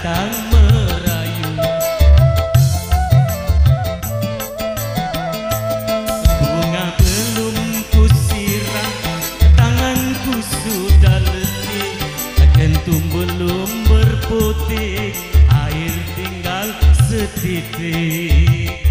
datang merayu. Bunga belum kusiram Tanganku sudah letih. Kentum belum berputih Air tinggal setitik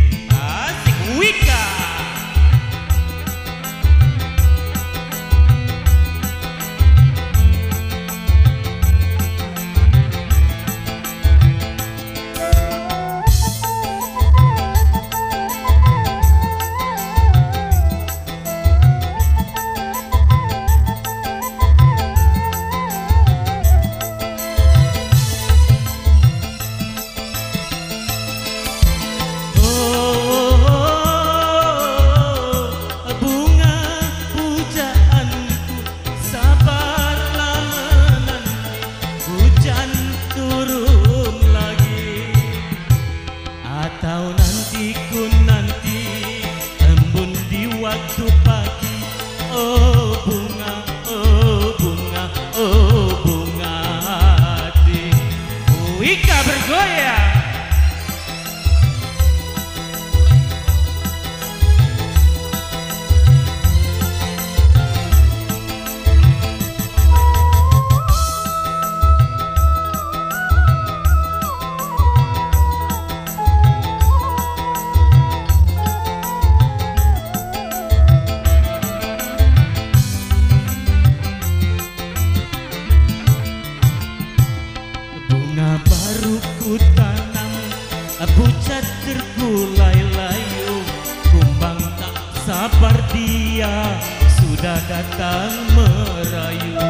sudah datang merayu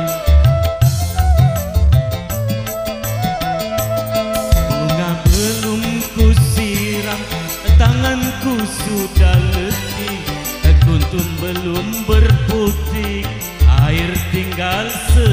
Bunga belum kusiram Tanganku sudah letih Kuntum belum berputik Air tinggal se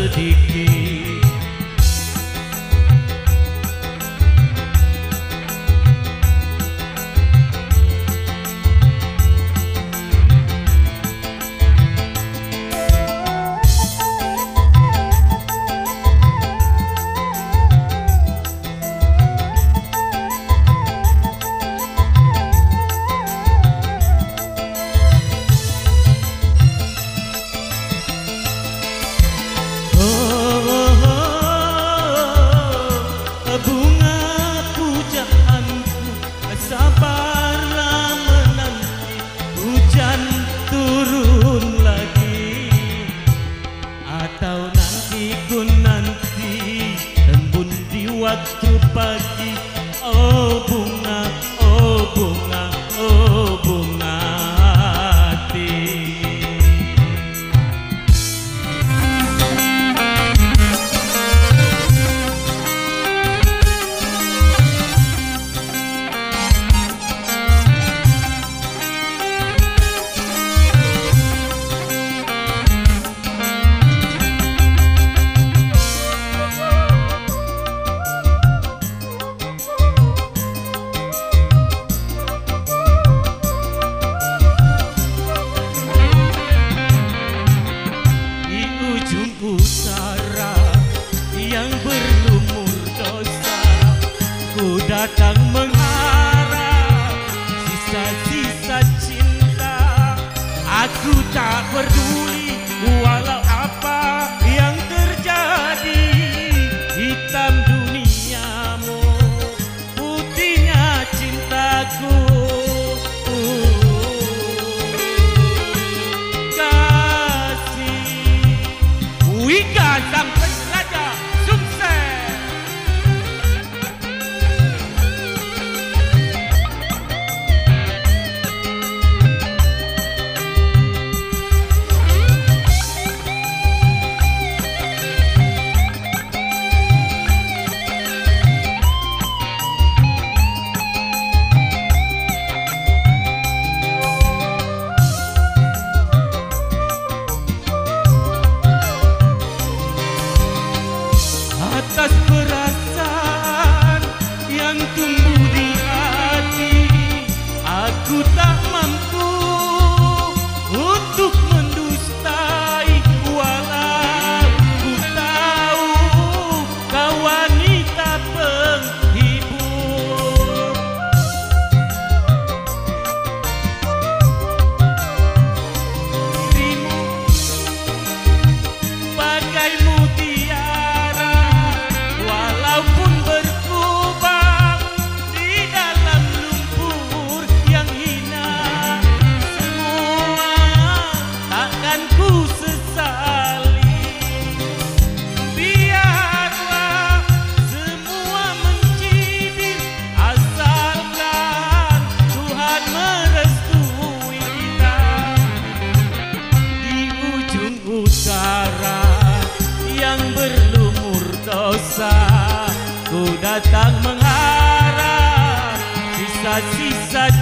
satu pagi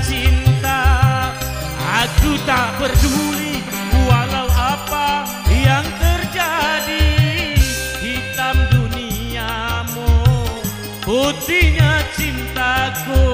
cinta. Aku tak peduli walau apa yang terjadi. Hitam duniamu putihnya cintaku.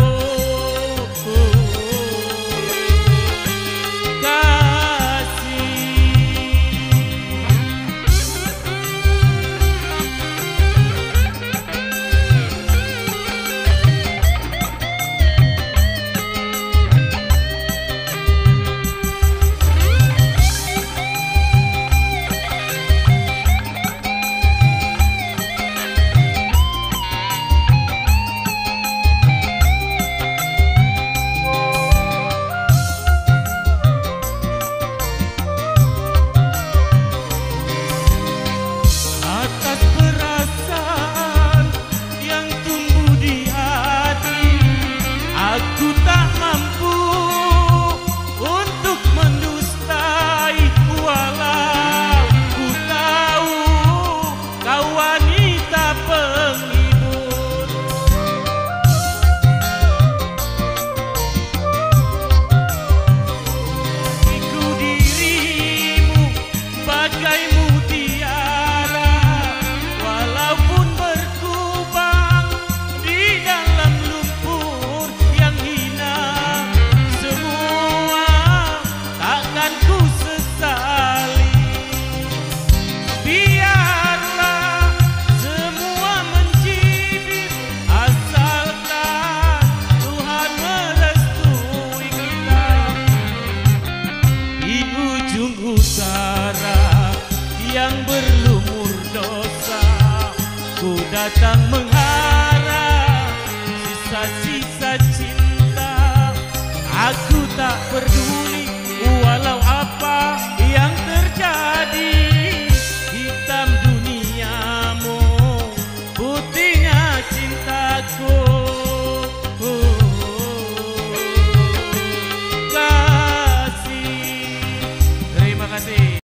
Yang berlumur dosa Ku datang mengharap sisa-sisa cinta. Aku tak peduli